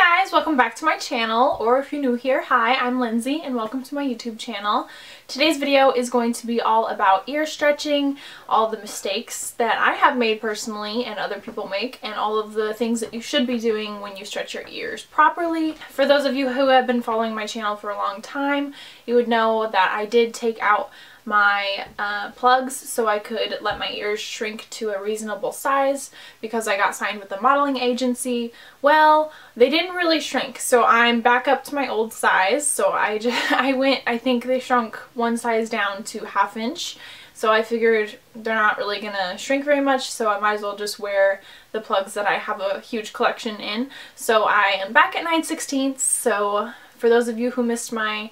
Guys, welcome back to my channel, or if you're new here, hi, I'm Lindsay and welcome to my YouTube channel. Today's video is going to be all about ear stretching, all the mistakes that I have made personally and other people make, and all of the things that you should be doing when you stretch your ears properly. For those of you who have been following my channel for a long time, you would know that I did take out my uh, plugs so I could let my ears shrink to a reasonable size because I got signed with a modeling agency. Well, they didn't really shrink, so I'm back up to my old size. So I just, I went, I think they shrunk one size down to half inch. So I figured they're not really going to shrink very much, so I might as well just wear the plugs that I have a huge collection in. So I am back at 9 16 so for those of you who missed my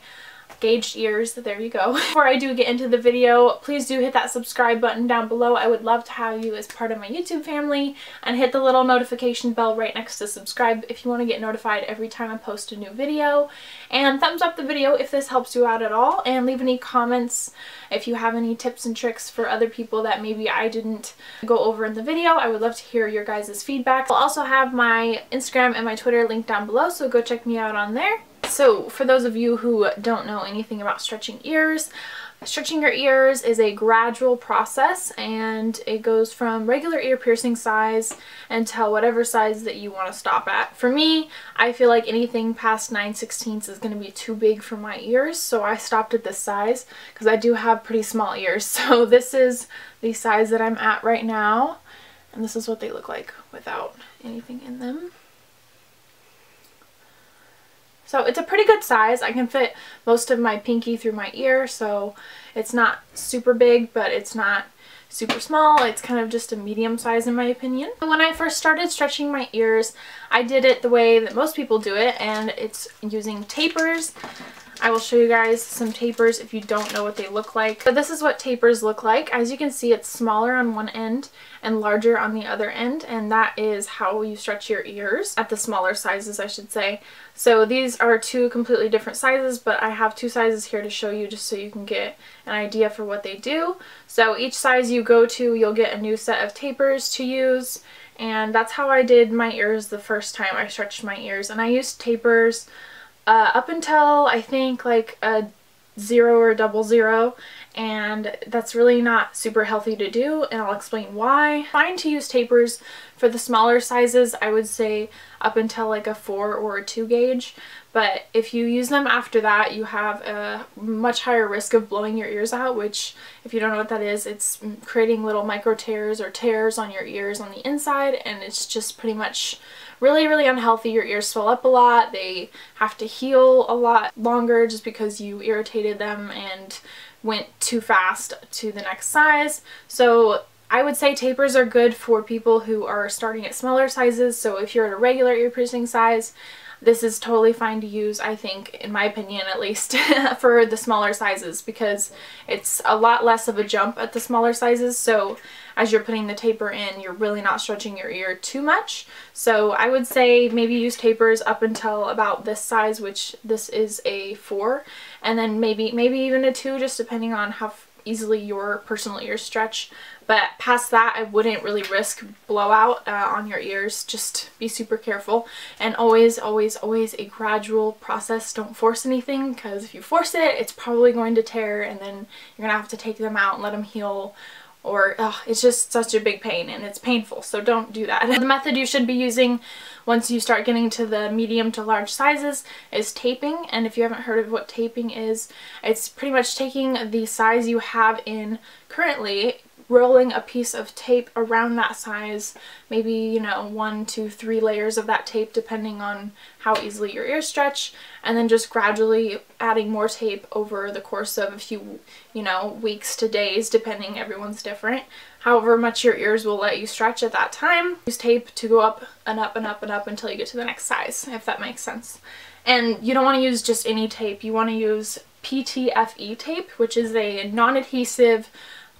gauged ears. There you go. Before I do get into the video, please do hit that subscribe button down below. I would love to have you as part of my YouTube family and hit the little notification bell right next to subscribe if you want to get notified every time I post a new video. And thumbs up the video if this helps you out at all and leave any comments if you have any tips and tricks for other people that maybe I didn't go over in the video. I would love to hear your guys' feedback. I'll also have my Instagram and my Twitter linked down below so go check me out on there. So for those of you who don't know anything about stretching ears, Stretching your ears is a gradual process and it goes from regular ear piercing size until whatever size that you want to stop at. For me, I feel like anything past 9 16ths is going to be too big for my ears so I stopped at this size because I do have pretty small ears. So this is the size that I'm at right now and this is what they look like without anything in them. So it's a pretty good size. I can fit most of my pinky through my ear, so it's not super big, but it's not super small. It's kind of just a medium size in my opinion. When I first started stretching my ears, I did it the way that most people do it, and it's using tapers. I will show you guys some tapers if you don't know what they look like. But this is what tapers look like. As you can see, it's smaller on one end and larger on the other end, and that is how you stretch your ears, at the smaller sizes I should say. So these are two completely different sizes, but I have two sizes here to show you just so you can get an idea for what they do. So each size you go to, you'll get a new set of tapers to use, and that's how I did my ears the first time I stretched my ears. And I used tapers uh, up until I think like a zero or double zero and that's really not super healthy to do and I'll explain why. Fine to use tapers for the smaller sizes I would say up until like a 4 or a 2 gauge but if you use them after that you have a much higher risk of blowing your ears out which if you don't know what that is it's creating little micro tears or tears on your ears on the inside and it's just pretty much really, really unhealthy. Your ears swell up a lot. They have to heal a lot longer just because you irritated them and went too fast to the next size. So I would say tapers are good for people who are starting at smaller sizes. So if you're at a regular ear piercing size, this is totally fine to use, I think, in my opinion at least, for the smaller sizes because it's a lot less of a jump at the smaller sizes. So as you're putting the taper in, you're really not stretching your ear too much. So I would say maybe use tapers up until about this size, which this is a 4, and then maybe maybe even a 2, just depending on how easily your personal ears stretch. But past that, I wouldn't really risk blowout uh, on your ears. Just be super careful. And always, always, always a gradual process. Don't force anything because if you force it, it's probably going to tear and then you're to have to take them out and let them heal or it's just such a big pain and it's painful so don't do that. the method you should be using once you start getting to the medium to large sizes is taping and if you haven't heard of what taping is it's pretty much taking the size you have in currently rolling a piece of tape around that size, maybe, you know, one, two, three layers of that tape depending on how easily your ears stretch, and then just gradually adding more tape over the course of a few, you know, weeks to days, depending, everyone's different. However much your ears will let you stretch at that time. Use tape to go up and up and up and up until you get to the next size, if that makes sense. And you don't want to use just any tape, you want to use PTFE tape, which is a non-adhesive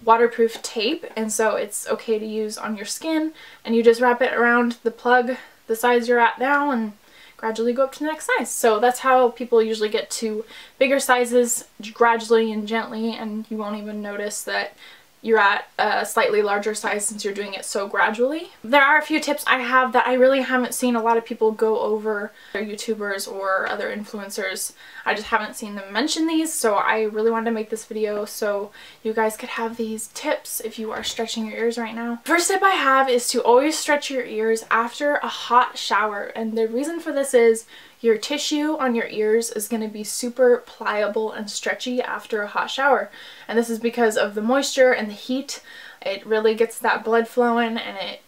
waterproof tape and so it's okay to use on your skin and you just wrap it around the plug the size you're at now and gradually go up to the next size. So that's how people usually get to bigger sizes gradually and gently and you won't even notice that you're at a slightly larger size since you're doing it so gradually. There are a few tips I have that I really haven't seen a lot of people go over, YouTubers or other influencers. I just haven't seen them mention these so I really wanted to make this video so you guys could have these tips if you are stretching your ears right now. First tip I have is to always stretch your ears after a hot shower and the reason for this is your tissue on your ears is going to be super pliable and stretchy after a hot shower. And this is because of the moisture and the heat. It really gets that blood flowing and it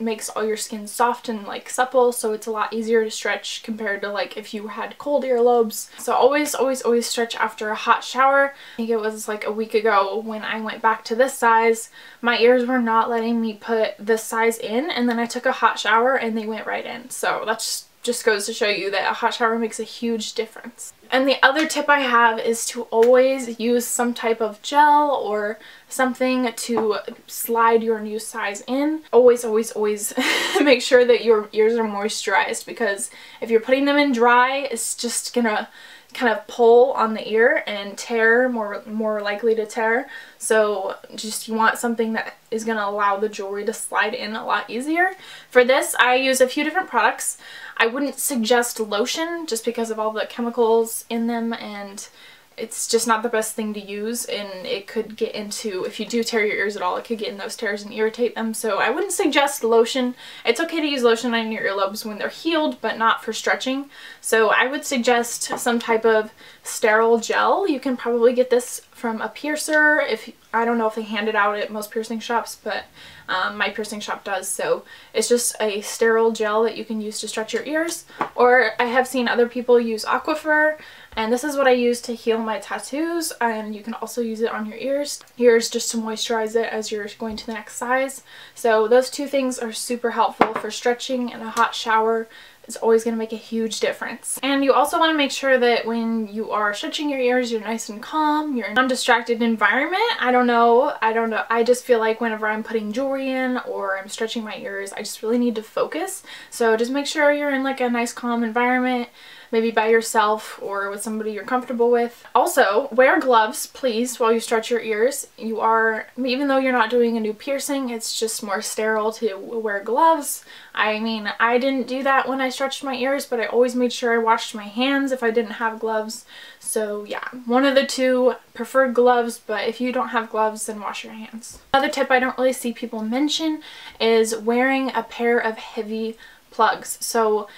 makes all your skin soft and like supple so it's a lot easier to stretch compared to like if you had cold earlobes. So always always always stretch after a hot shower. I think it was like a week ago when I went back to this size my ears were not letting me put this size in and then I took a hot shower and they went right in. So that's just goes to show you that a hot shower makes a huge difference. And the other tip I have is to always use some type of gel or something to slide your new size in. Always, always, always make sure that your ears are moisturized because if you're putting them in dry, it's just gonna kind of pull on the ear and tear, more, more likely to tear. So just you want something that is to allow the jewelry to slide in a lot easier. For this, I use a few different products. I wouldn't suggest lotion just because of all the chemicals in them and it's just not the best thing to use and it could get into, if you do tear your ears at all, it could get in those tears and irritate them. So I wouldn't suggest lotion. It's okay to use lotion on your earlobes when they're healed, but not for stretching. So I would suggest some type of sterile gel. You can probably get this from a piercer. If I don't know if they hand it out at most piercing shops, but um, my piercing shop does. So it's just a sterile gel that you can use to stretch your ears. Or I have seen other people use Aquaphor, and this is what I use to heal my tattoos and you can also use it on your ears. Ears just to moisturize it as you're going to the next size. So those two things are super helpful for stretching and a hot shower is always going to make a huge difference. And you also want to make sure that when you are stretching your ears, you're nice and calm, you're in an undistracted environment. I don't know, I don't know. I just feel like whenever I'm putting jewelry in or I'm stretching my ears, I just really need to focus. So just make sure you're in like a nice calm environment maybe by yourself or with somebody you're comfortable with. Also, wear gloves, please, while you stretch your ears. You are, even though you're not doing a new piercing, it's just more sterile to wear gloves. I mean, I didn't do that when I stretched my ears, but I always made sure I washed my hands if I didn't have gloves. So yeah, one of the two preferred gloves, but if you don't have gloves, then wash your hands. Another tip I don't really see people mention is wearing a pair of heavy plugs. So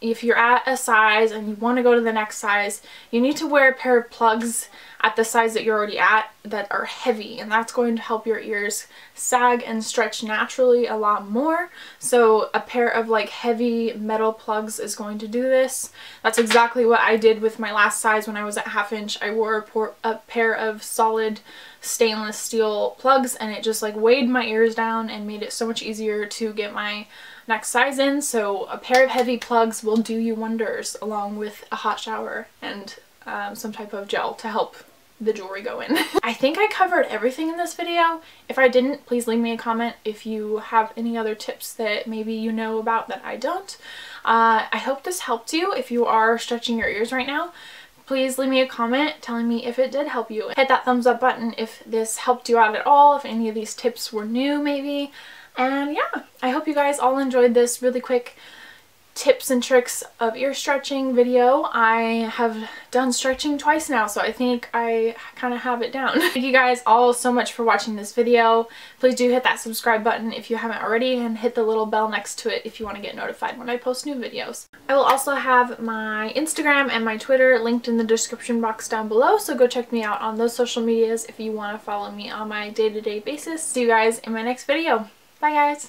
if you're at a size and you want to go to the next size, you need to wear a pair of plugs at the size that you're already at that are heavy and that's going to help your ears sag and stretch naturally a lot more. So a pair of like heavy metal plugs is going to do this. That's exactly what I did with my last size when I was at half inch. I wore a, a pair of solid stainless steel plugs and it just like weighed my ears down and made it so much easier to get my next size in. So a pair of heavy plugs will do you wonders along with a hot shower and um, some type of gel to help the jewelry go in. I think I covered everything in this video. If I didn't, please leave me a comment if you have any other tips that maybe you know about that I don't. Uh, I hope this helped you if you are stretching your ears right now. Please leave me a comment telling me if it did help you. Hit that thumbs up button if this helped you out at all, if any of these tips were new maybe. And yeah, I hope you guys all enjoyed this really quick tips and tricks of ear stretching video. I have done stretching twice now, so I think I kind of have it down. Thank you guys all so much for watching this video. Please do hit that subscribe button if you haven't already and hit the little bell next to it if you want to get notified when I post new videos. I will also have my Instagram and my Twitter linked in the description box down below, so go check me out on those social medias if you want to follow me on my day-to-day -day basis. See you guys in my next video. Bye guys!